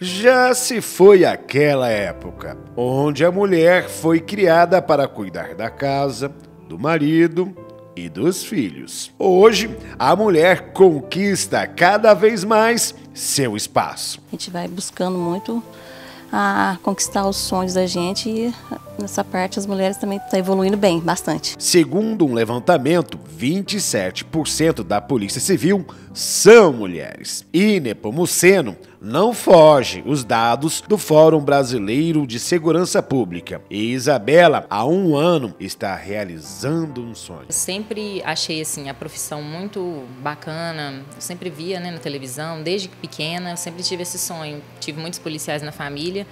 Já se foi aquela época onde a mulher foi criada para cuidar da casa, do marido e dos filhos. Hoje, a mulher conquista cada vez mais seu espaço. A gente vai buscando muito a conquistar os sonhos da gente e nessa parte as mulheres também estão tá evoluindo bem, bastante. Segundo um levantamento, 27% da Polícia Civil são mulheres. E Nepomuceno não foge os dados do Fórum Brasileiro de Segurança Pública. E Isabela, há um ano, está realizando um sonho. Eu sempre achei assim a profissão muito bacana. Eu sempre via né, na televisão, desde pequena, eu sempre tive esse sonho. Tive muitos policiais na família.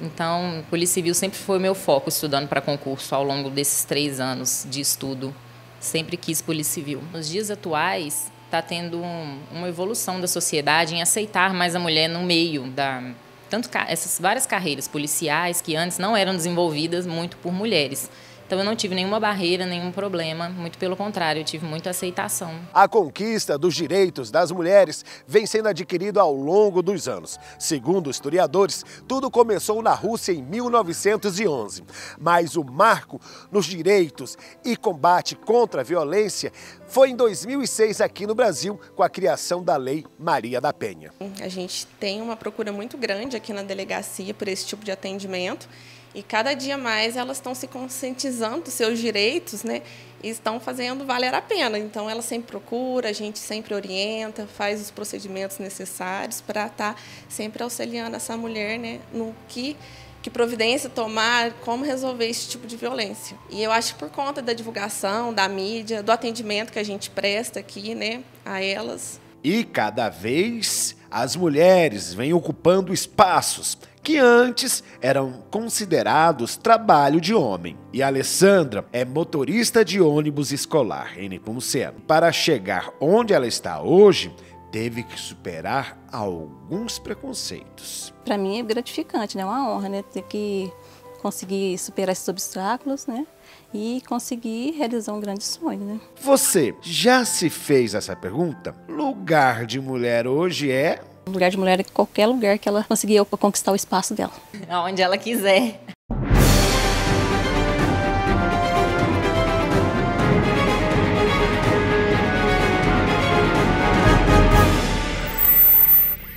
Então, Polícia Civil sempre foi meu foco estudando para concurso ao longo desses três anos de estudo. Sempre quis Polícia Civil. Nos dias atuais, está tendo um, uma evolução da sociedade em aceitar mais a mulher no meio da tanto essas várias carreiras policiais que antes não eram desenvolvidas muito por mulheres. Então eu não tive nenhuma barreira, nenhum problema, muito pelo contrário, eu tive muita aceitação. A conquista dos direitos das mulheres vem sendo adquirida ao longo dos anos. Segundo historiadores, tudo começou na Rússia em 1911. Mas o marco nos direitos e combate contra a violência foi em 2006 aqui no Brasil, com a criação da Lei Maria da Penha. A gente tem uma procura muito grande aqui na delegacia por esse tipo de atendimento e cada dia mais elas estão se conscientizando dos seus direitos, né? E estão fazendo valer a pena. Então ela sempre procura, a gente sempre orienta, faz os procedimentos necessários para estar tá sempre auxiliando essa mulher, né, no que que providência tomar, como resolver esse tipo de violência. E eu acho que por conta da divulgação, da mídia, do atendimento que a gente presta aqui, né, a elas. E cada vez as mulheres vêm ocupando espaços que antes eram considerados trabalho de homem. E Alessandra é motorista de ônibus escolar em Nepomuceno. Para chegar onde ela está hoje, teve que superar alguns preconceitos. Para mim é gratificante, né? É uma honra, né? Ter que conseguir superar esses obstáculos, né? E conseguir realizar um grande sonho, né? Você já se fez essa pergunta? Lugar de mulher hoje é lugar de mulher é qualquer lugar que ela conseguir conquistar o espaço dela. Aonde ela quiser.